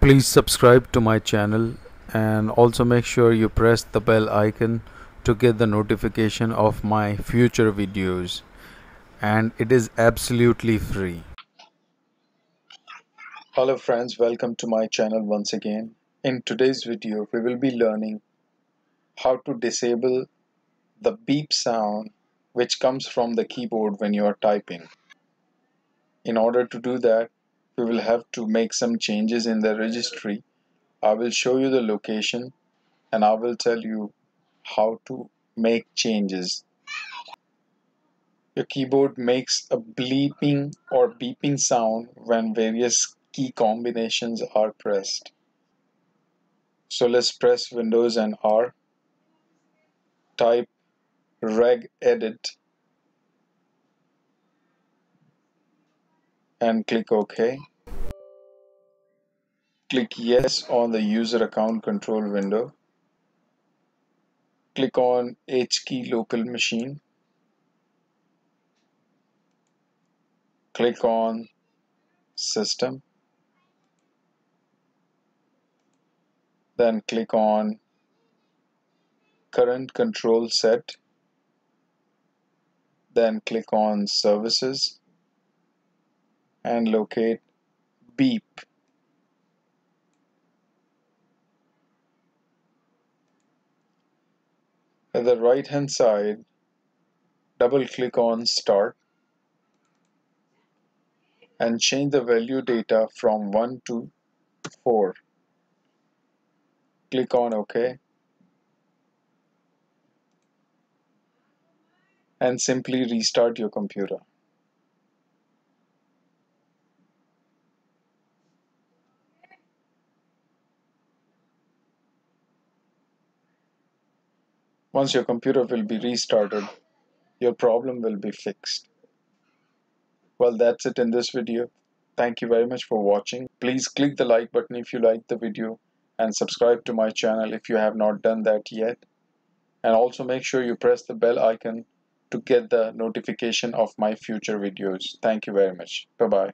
Please subscribe to my channel and also make sure you press the bell icon to get the notification of my future videos and it is absolutely free. Hello friends, welcome to my channel once again. In today's video, we will be learning how to disable the beep sound which comes from the keyboard when you are typing. In order to do that, we will have to make some changes in the registry. I will show you the location and I will tell you how to make changes. Your keyboard makes a bleeping or beeping sound when various key combinations are pressed. So let's press Windows and R. Type regedit and click OK. Click Yes on the user account control window. Click on H key local machine. Click on System. Then click on Current Control Set. Then click on Services and locate beep. At the right hand side, double click on start and change the value data from 1 to 4. Click on OK and simply restart your computer. Once your computer will be restarted, your problem will be fixed. Well, that's it in this video. Thank you very much for watching. Please click the like button if you liked the video and subscribe to my channel if you have not done that yet. And also make sure you press the bell icon to get the notification of my future videos. Thank you very much. Bye-bye.